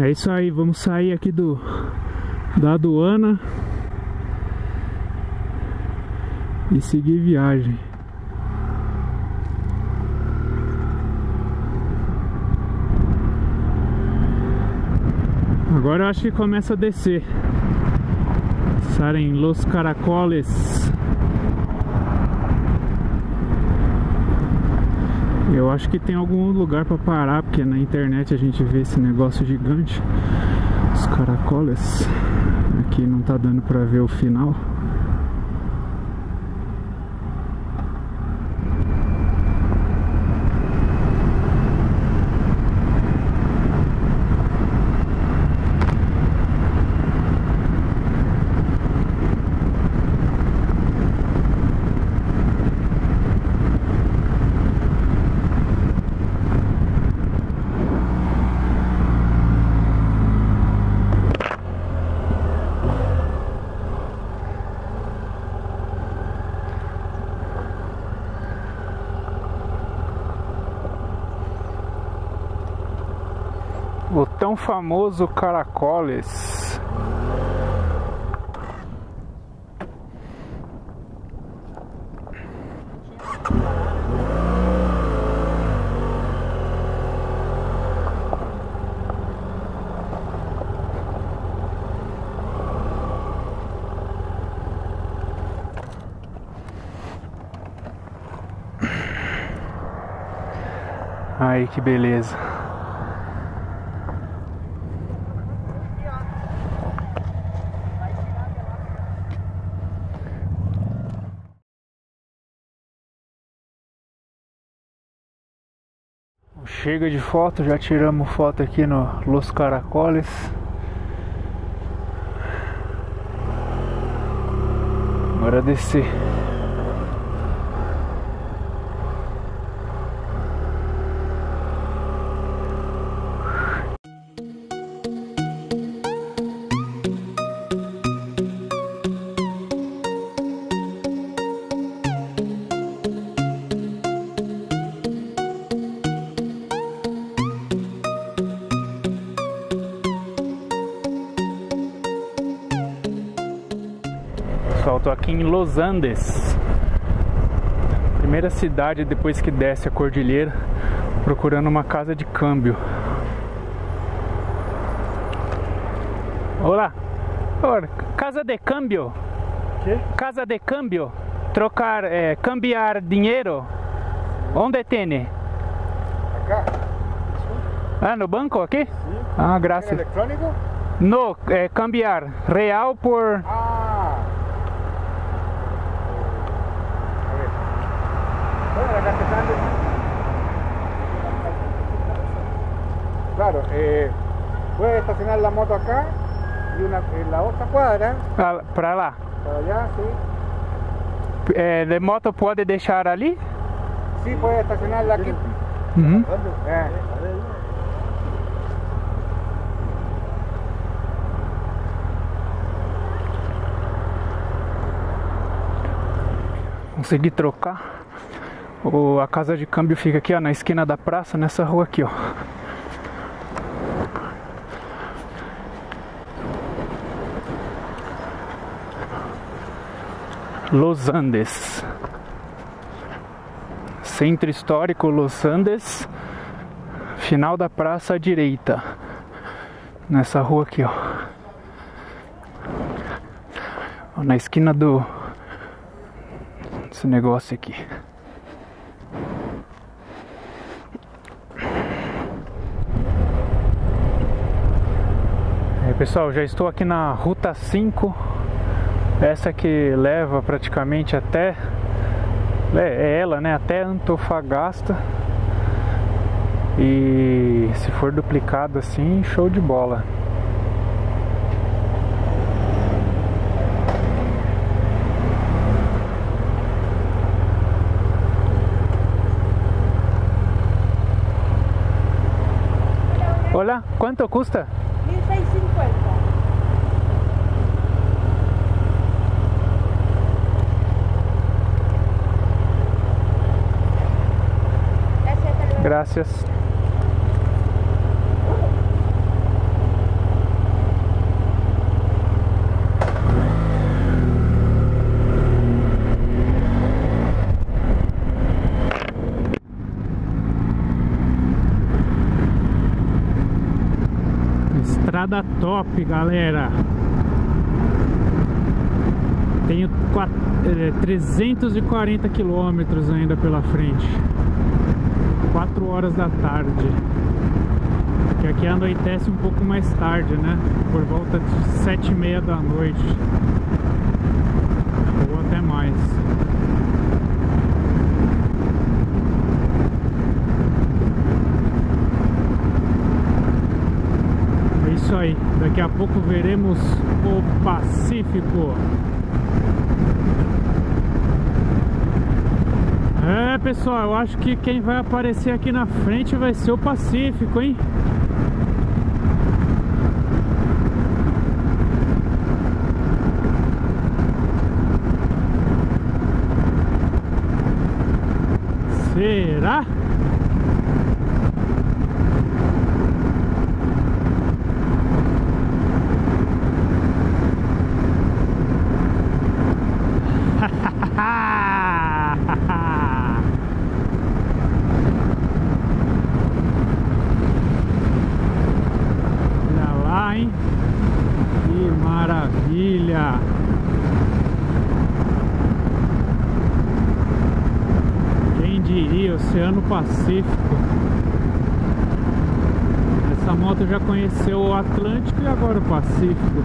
É isso aí, vamos sair aqui do da aduana e seguir viagem. Agora eu acho que começa a descer. Estar em Los Caracoles. Eu acho que tem algum lugar para parar, porque na internet a gente vê esse negócio gigante. Os caracoles. Aqui não tá dando para ver o final. O tão famoso Caracoles. Aí que beleza. Chega de foto, já tiramos foto aqui no Los Caracoles. Bora descer. Tô aqui em Los Andes, primeira cidade depois que desce a cordilheira, procurando uma casa de câmbio. Olá, Ora, casa de câmbio. Que? Casa de câmbio. Trocar, eh, cambiar dinheiro. Onde tem? Acá. Ah, no banco aqui? Sí. Ah, ¿En gracias. electrónico? No, eh, cambiar real por Ah. A ver. Bueno, acá se están. Claro, eh, puedes estacionar la moto acá y una, en la otra cuadra, ah, para lá. para allá, sí. Eh, de moto pode deixar ali? Sí, puedes estacionarla aquí. Uhum. Eh, Consegui trocar. O, a casa de câmbio fica aqui, ó, na esquina da praça, nessa rua aqui, ó. Los Andes. Centro histórico Los Andes. Final da praça à direita. Nessa rua aqui, ó. Na esquina do esse negócio aqui. Pessoal, já estou aqui na Ruta 5. Essa que leva praticamente até é é ela, né, até Antofagasta. E se for duplicado assim, show de bola. Hola, ¿cuánto custa? 1650. Gracias. Estrada top, galera. Tenho 4, 340 eh, quilômetros ainda pela frente. 4 horas da tarde. Que aqui anoitece um pouco mais tarde, né? Por volta de 7 e meia da noite. Ou até mais. É isso aí. Daqui a pouco veremos o Pacífico. É pessoal, eu acho que quem vai aparecer aqui na frente vai ser o Pacífico, hein? Será? Pacífico. Essa moto já conheceu o Atlântico e agora o Pacífico.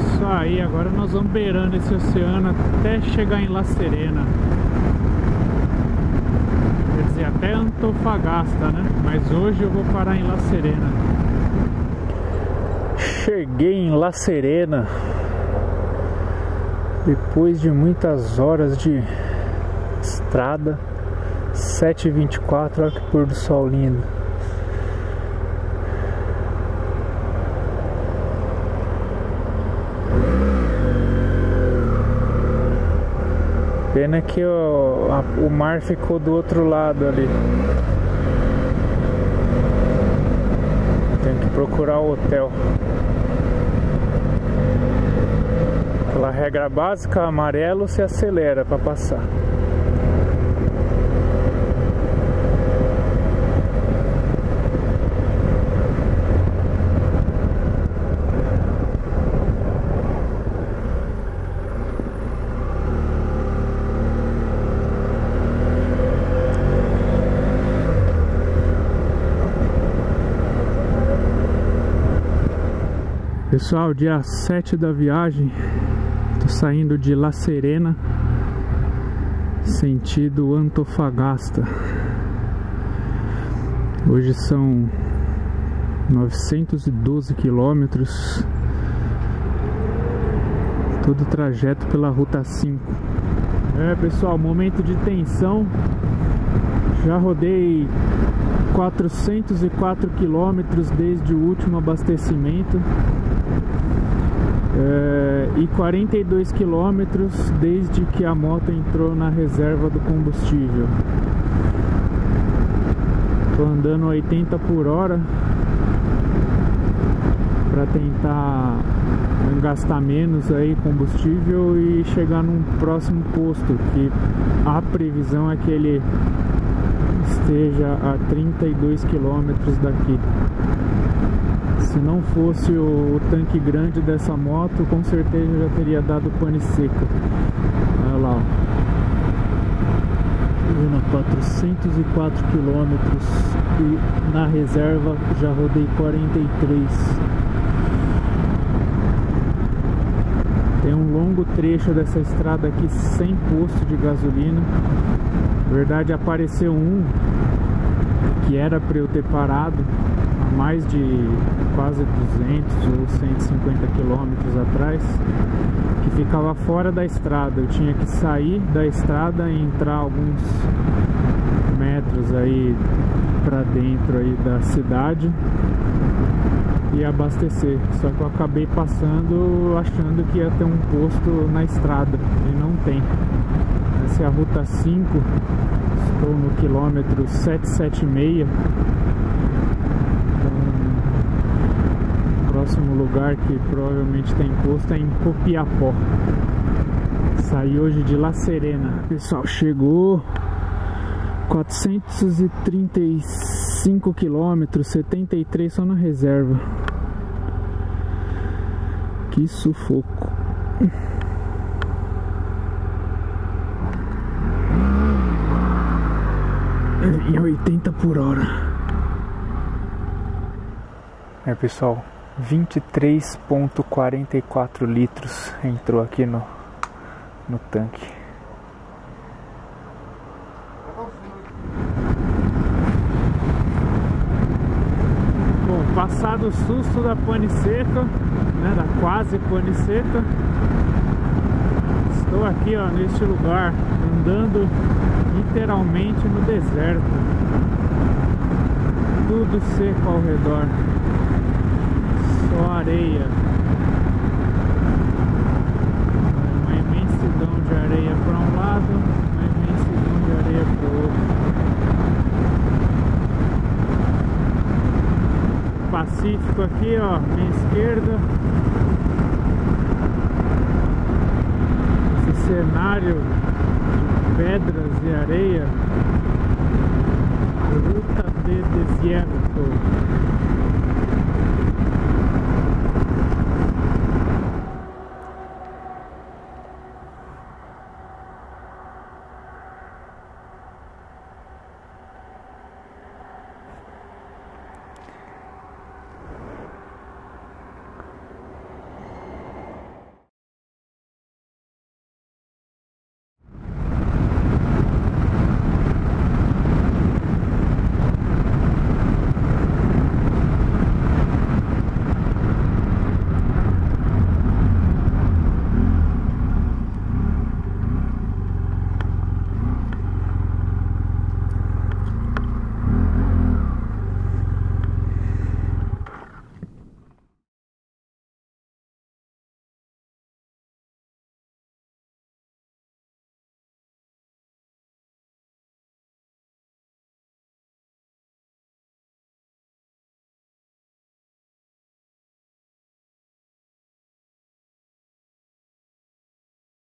Isso aí, agora nós vamos beirando esse oceano até chegar em La Serena. Quer dizer, até Antofagasta, né? Mas hoje eu vou parar em La Serena. Cheguei em La Serena depois de muitas horas de estrada 7h24, olha que pôr do sol lindo. Pena que o, a, o mar ficou do outro lado ali. Tem que procurar o hotel Pela regra básica, amarelo se acelera para passar. Pessoal, dia 7 da viagem saindo de La Serena Sentido Antofagasta. Hoje são 912 quilômetros. Todo o trajeto pela Ruta 5 É pessoal, momento de tensão. Já rodei 404 quilômetros desde o último abastecimento é, e 42 quilômetros desde que a moto entrou na reserva do combustível. Estou andando 80 por hora para tentar gastar menos aí combustível e chegar num próximo posto que a previsão é que ele esteja a 32 quilômetros daqui. Se não fosse o, tanque grande dessa moto, com certeza já teria dado pane seca. Olha lá, ó. 404 quilômetros e na reserva já rodei 43. Tem um longo trecho dessa estrada aqui sem posto de gasolina. Na verdade apareceu um que era para eu ter parado mais de quase 200 ou 150 quilômetros atrás, que ficava fora da estrada. Eu tinha que sair da estrada e entrar alguns metros aí para dentro aí da cidade e abastecer. Só que eu acabei passando achando que ia ter um posto na estrada e não tem. Essa é a ruta 5, estou no quilômetro 776 próximo lugar que provavelmente tem posto é em Copiapó. Saí hoje de La Serena. Pessoal, chegou 436 5 km, 73 só na reserva. Que sufoco. Em 80 por hora. É pessoal, 23.44 litros entrou aqui no, no tanque. Bom, passado o susto da pane seca, né, da quase pane seca, estou aqui ó, neste lugar, andando literalmente no deserto. Tudo seco ao redor só areia. Uma imensidão de areia para um lado, uma imensidão de areia para o outro. Pacífico aqui, ó, minha esquerda. Esse cenário de pedras e areia. Ruta de desierto.